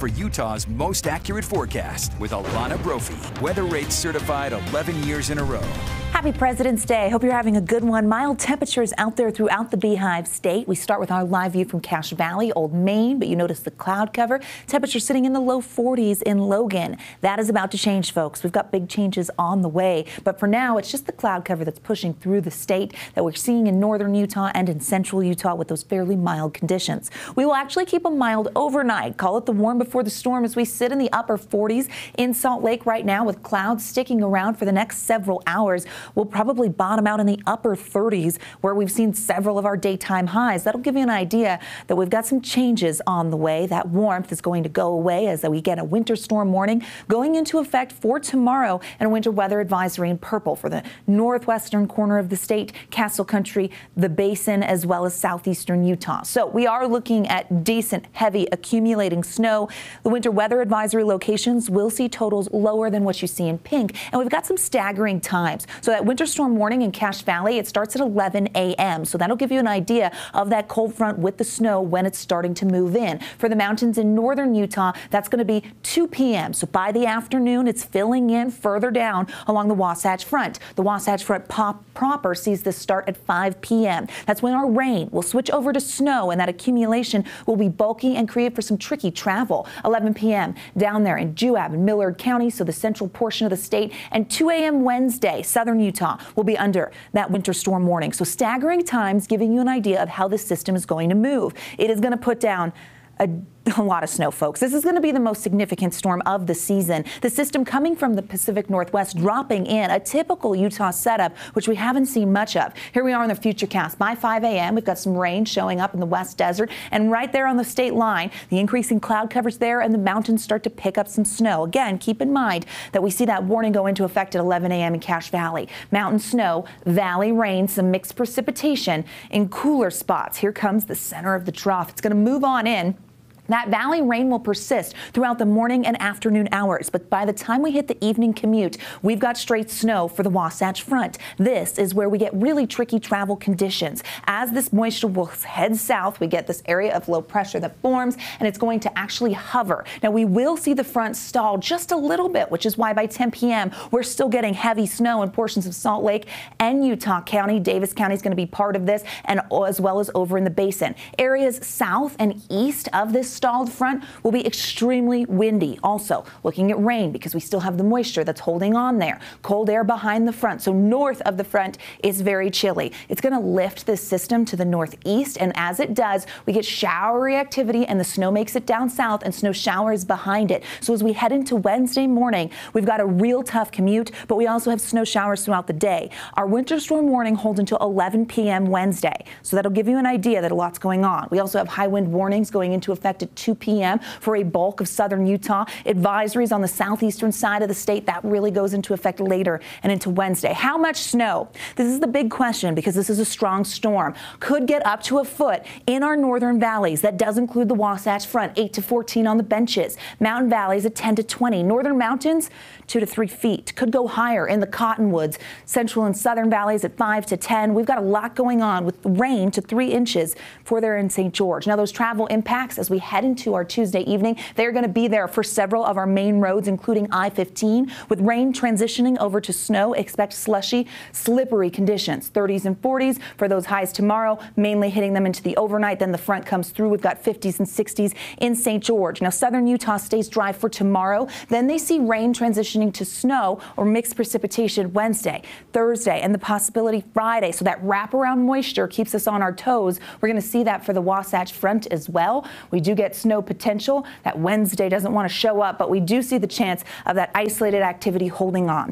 for Utah's most accurate forecast with Alana Brophy. WeatheRate certified 11 years in a row. Happy President's Day. Hope you're having a good one. Mild temperatures out there throughout the Beehive State. We start with our live view from Cache Valley, Old Main, but you notice the cloud cover. Temperature sitting in the low 40s in Logan. That is about to change, folks. We've got big changes on the way, but for now, it's just the cloud cover that's pushing through the state that we're seeing in northern Utah and in central Utah with those fairly mild conditions. We will actually keep them mild overnight. Call it the warm before the storm as we sit in the upper 40s in Salt Lake right now with clouds sticking around for the next several hours. We'll probably bottom out in the upper 30s where we've seen several of our daytime highs. That'll give you an idea that we've got some changes on the way. That warmth is going to go away as we get a winter storm warning going into effect for tomorrow and a winter weather advisory in purple for the northwestern corner of the state, Castle Country, the basin, as well as southeastern Utah. So we are looking at decent, heavy accumulating snow. The winter weather advisory locations will see totals lower than what you see in pink. And we've got some staggering times. So that winter storm warning in Cache Valley, it starts at 11 a.m. So that'll give you an idea of that cold front with the snow when it's starting to move in. For the mountains in northern Utah, that's going to be 2 p.m. So by the afternoon, it's filling in further down along the Wasatch Front. The Wasatch Front pop proper sees this start at 5 p.m. That's when our rain will switch over to snow and that accumulation will be bulky and create for some tricky travel. 11 p.m. down there in Juab and Millard County, so the central portion of the state, and 2 a.m. Wednesday, southern Utah will be under that winter storm warning. So staggering times giving you an idea of how the system is going to move. It is going to put down a a lot of snow, folks. This is going to be the most significant storm of the season. The system coming from the Pacific Northwest dropping in a typical Utah setup, which we haven't seen much of. Here we are in the futurecast. By 5 a.m., we've got some rain showing up in the West Desert, and right there on the state line, the increasing cloud covers there, and the mountains start to pick up some snow. Again, keep in mind that we see that warning go into effect at 11 a.m. in Cache Valley. Mountain snow, valley rain, some mixed precipitation in cooler spots. Here comes the center of the trough. It's going to move on in. That valley rain will persist throughout the morning and afternoon hours, but by the time we hit the evening commute, we've got straight snow for the Wasatch Front. This is where we get really tricky travel conditions. As this moisture will head south, we get this area of low pressure that forms, and it's going to actually hover. Now, we will see the front stall just a little bit, which is why by 10 p.m., we're still getting heavy snow in portions of Salt Lake and Utah County. Davis County is going to be part of this, and as well as over in the basin. Areas south and east of this stalled front will be extremely windy. Also, looking at rain because we still have the moisture that's holding on there. Cold air behind the front. So north of the front is very chilly. It's going to lift this system to the northeast. And as it does, we get showery activity and the snow makes it down south and snow showers behind it. So as we head into Wednesday morning, we've got a real tough commute, but we also have snow showers throughout the day. Our winter storm warning holds until 11 p.m. Wednesday. So that'll give you an idea that a lot's going on. We also have high wind warnings going into effect at 2 p.m. for a bulk of southern Utah. Advisories on the southeastern side of the state that really goes into effect later and into Wednesday. How much snow? This is the big question because this is a strong storm. Could get up to a foot in our northern valleys. That does include the Wasatch Front, 8 to 14 on the benches. Mountain valleys at 10 to 20. Northern mountains, 2 to 3 feet. Could go higher in the cottonwoods. Central and southern valleys at 5 to 10. We've got a lot going on with rain to 3 inches for there in St. George. Now, those travel impacts as we head into our Tuesday evening. They're going to be there for several of our main roads, including I 15. With rain transitioning over to snow, expect slushy, slippery conditions. 30s and 40s for those highs tomorrow, mainly hitting them into the overnight. Then the front comes through. We've got 50s and 60s in St. George. Now, southern Utah stays dry for tomorrow. Then they see rain transitioning to snow or mixed precipitation Wednesday, Thursday, and the possibility Friday. So that wraparound moisture keeps us on our toes. We're going to see that for the Wasatch Front as well. We do get snow potential. That Wednesday doesn't want to show up, but we do see the chance of that isolated activity holding on.